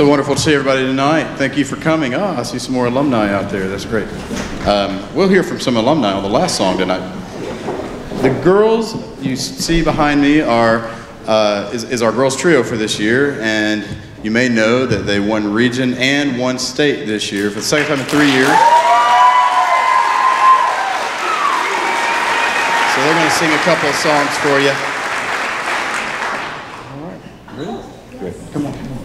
So wonderful to see everybody tonight. Thank you for coming. Oh, I see some more alumni out there. That's great. Um, we'll hear from some alumni on the last song tonight. The girls you see behind me are uh, is, is our girls trio for this year, and you may know that they won region and won state this year for the second time in three years. So they're going to sing a couple of songs for you. All right. Really? On. Come on.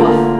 off.